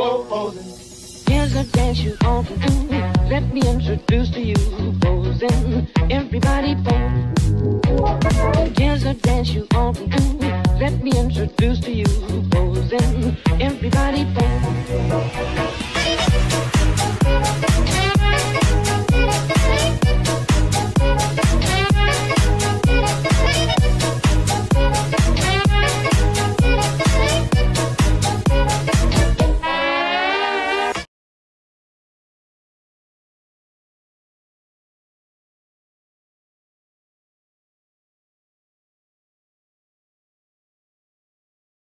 Here's a dance you all can do. Let me introduce to you posing. Everybody pose. Here's a dance you all can do. Let me introduce to you posing. Everybody pose.